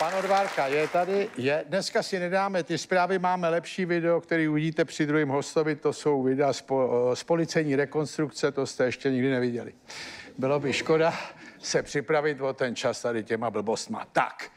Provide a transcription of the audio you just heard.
Pan Odvárka je tady, je. Dneska si nedáme ty zprávy, máme lepší video, který uvidíte při druhém hostovi, to jsou videa z, po, eh, z policejní rekonstrukce, to jste ještě nikdy neviděli. Bylo by škoda se připravit o ten čas tady těma blbostma. Tak,